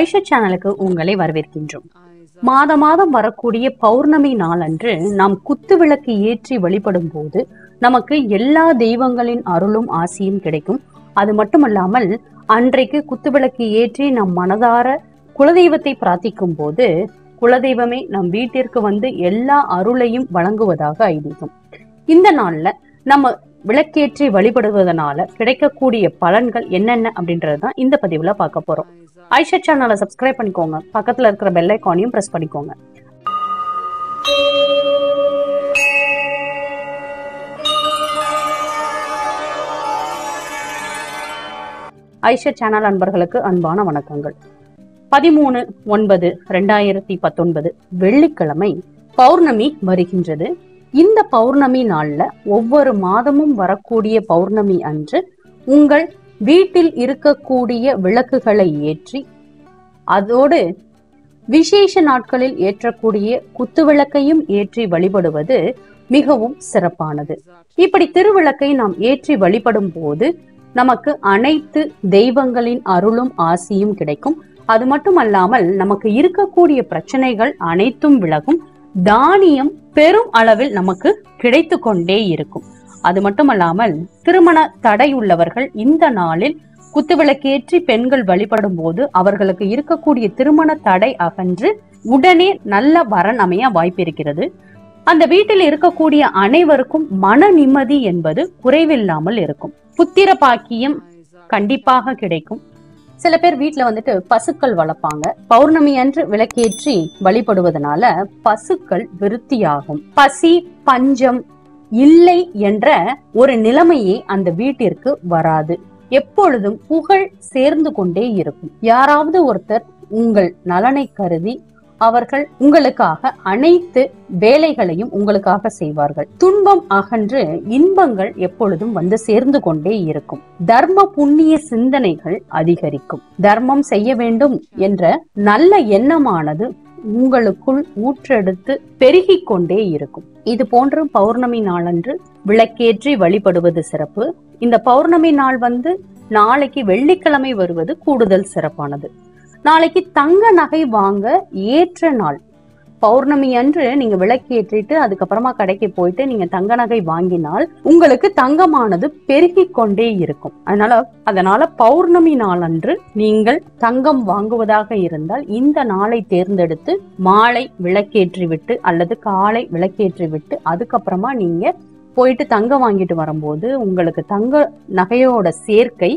ஐஷா சேனலுக்கு உங்களை வரவேற்கின்றோம். மாத மாதம் வரக்கூடிய பௌர்ணமி நாளன்று நாம் குத்து விளக்கு ஏற்றி வழிபடும் போது நமக்கு எல்லா தெய்வங்களின் அருளும் ஆசியும் கிடைக்கும். அது மட்டுமல்லாமல் அன்றைக்கு குத்துவிளக்கு ஏற்றி நம் மனதார குலதெய்வத்தை பிரார்த்திக்கும் போது குலதெய்வமே நம் வீட்டிற்கு வந்து எல்லா அருளையும் வழங்குவதாக ஐதீகம். இந்த நாள்ல நம்ம விளக்கேற்றி வழிபடுவதனால கிடைக்கக்கூடிய பலன்கள் என்னென்ன அப்படின்றது தான் இந்த பதிவுல பார்க்க போறோம். ஐஷா சேனலை சப்ஸ்கிரைப் பண்ணிக்கோங்க. பக்கத்துல இருக்கிற பெல் ஐக்கானையும் ப்ரெஸ் பண்ணிக்கோங்க. ஐஷா சேனல் அன்பர்களுக்கு அன்பான வணக்கங்கள். பதிமூணு ஒன்பது ரெண்டாயிரத்தி பத்தொன்பது வெள்ளிக்கிழமை பௌர்ணமி வருகின்றது. இந்த பௌர்ணமி நாள்ல ஒவ்வொரு மாதமும் வரக்கூடிய பௌர்ணமி அன்று உங்கள் வீட்டில் இருக்கக்கூடிய விளக்குகளை ஏற்றி அதோடு விசேஷ நாட்களில் ஏற்றக்கூடிய குத்துவிளக்கையும் ஏற்றி வழிபடுவது மிகவும் சிறப்பானது. இப்படி திருவிளக்கை நாம் ஏற்றி வழிபடும் போது நமக்கு அனைத்து தெய்வங்களின் அருளும் ஆசியும் கிடைக்கும். அது மட்டுமல்லாமல் நமக்கு இருக்கக்கூடிய பிரச்சனைகள் அனைத்தும் விலகும். தானியம் பெரும் அளவில் நமக்கு கிடைத்து கொண்டே இருக்கும். அது மட்டுமல்லாமல் திருமண தடை உள்ளவர்கள் இந்த நாளில் குத்துவிளக்கேற்றி பெண்கள் வழிபடும் போது அவர்களுக்கு இருக்கக்கூடிய திருமண தடை அகன்று உடனே நல்ல வரன் அமைய வாய்ப்பு இருக்கிறது அந்த வீட்டில் இருக்கக்கூடிய அனைவருக்கும் மன நிம்மதி என்பது குறைவில்லாமல் இருக்கும். புத்திர பாக்கியம் கண்டிப்பாக கிடைக்கும். சில பேர் வீட்டுல வந்துட்டு பசுக்கள் வளர்ப்பாங்க. பௌர்ணமி அன்று விளக்கேற்றி வழிபடுவதனால பசுக்கள் விருத்தியாகும். பசி பஞ்சம் இல்லை என்ற ஒரு நிலைமையே அந்த வீட்டிற்கு வராது. எப்பொழுதும் புகழ் சேர்ந்து கொண்டே இருக்கும். யாராவது ஒருத்தர் உங்கள் நலனை கருதி அவர்கள் உங்களுக்காக அனைத்து வேலைகளையும் உங்களுக்காக செய்வார்கள். துன்பம் அகன்று இன்பங்கள் எப்பொழுதும் வந்து சேர்ந்து கொண்டே இருக்கும். தர்ம புண்ணிய சிந்தனைகள் அதிகரிக்கும். தர்மம் செய்ய வேண்டும் என்ற நல்ல எண்ணமானது உங்களுக்குள் ஊற்றெடுத்து பெருகிக் கொண்டே இருக்கும். இது போன்று பௌர்ணமி நாளன்று விளக்கேற்றி வழிபடுவது சிறப்பு. இந்த பௌர்ணமி நாள் வந்து நாளைக்கு வெள்ளிக்கிழமை வருவது கூடுதல் சிறப்பானது. நாளைக்கு தங்க நகை வாங்க ஏற்ற நாள். பௌர்ணமி அன்று நீங்க விளக்கேற்றிட்டு அதுக்கப்புறமா கடைக்கு போயிட்டு நீங்க தங்க நகை வாங்கினால் உங்களுக்கு தங்கமானது பெருகி கொண்டே இருக்கும். அதனால அதனால பௌர்ணமி நாள் அன்று நீங்கள் தங்கம் வாங்குவதாக இருந்தால் இந்த நாளை தேர்ந்தெடுத்து மாலை விளக்கேற்றி விட்டு அல்லது காலை விளக்கேற்றி விட்டு அதுக்கப்புறமா நீங்க போயிட்டு தங்கம் வாங்கிட்டு வரும்போது உங்களுக்கு தங்க நகையோட சேர்க்கை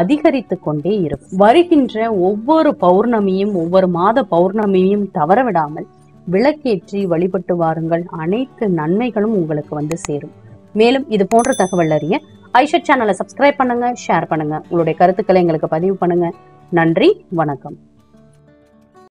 அதிகரித்து கொண்டே இருக்கும் வருகின்ற ஒவ்வொரு பௌர்ணமியும் ஒவ்வொரு மாத பௌர்ணமியும் தவற விடாமல் விளக்கேற்றி வழிபட்டு வாருங்கள். அனைத்து நன்மைகளும் உங்களுக்கு வந்து சேரும். மேலும் இது போன்ற தகவல் அறிய ஐஷா சேனலை சப்ஸ்கிரைப் பண்ணுங்க ஷேர் பண்ணுங்க. உங்களுடைய கருத்துக்களை எங்களுக்கு பதிவு பண்ணுங்க. நன்றி வணக்கம்.